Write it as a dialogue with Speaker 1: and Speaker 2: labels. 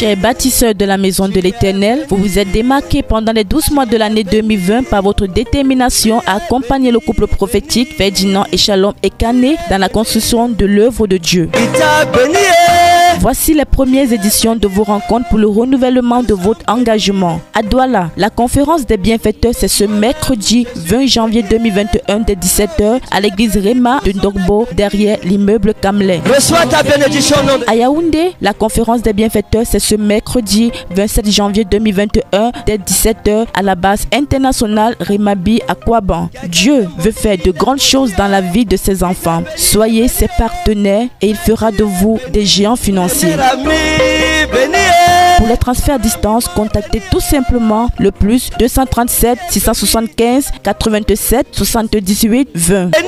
Speaker 1: Chers de la maison de l'Éternel, vous vous êtes démarqués pendant les 12 mois de l'année 2020 par votre détermination à accompagner le couple prophétique Ferdinand et Shalom et Canet dans la construction de l'œuvre de Dieu. Voici les premières éditions de vos rencontres pour le renouvellement de votre engagement. À Douala, la conférence des bienfaiteurs, c'est ce mercredi 20 janvier 2021 dès 17h à l'église Réma de Ndogbo derrière l'immeuble Kamley.
Speaker 2: Reçois ta bénédiction.
Speaker 1: À Yaoundé, la conférence des bienfaiteurs, c'est ce mercredi 27 janvier 2021 dès 17h à la base internationale Remabi à Kouaban. Dieu veut faire de grandes choses dans la vie de ses enfants. Soyez ses partenaires et il fera de vous des géants financiers. Pour les transferts à distance, contactez tout simplement le plus 237 675 87 78 20.
Speaker 2: Béni.